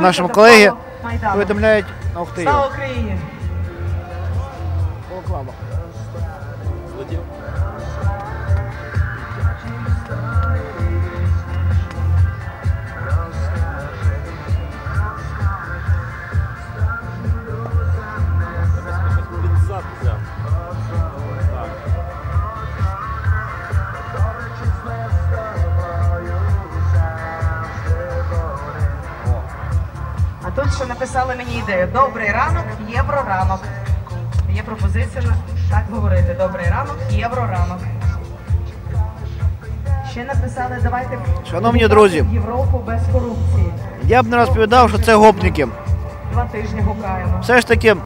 Нашому колеги повідомляють. Слава Україні! Тут ще написали мені ідею. Добрий ранок, євроранок. Є пропозиція так говорити. Добрий ранок, євроранок. Ще написали, давайте Шановні друзі. Європу без корупції. Я б не розповідав, що це гопники. Два тижні гукаємо. Все ж таки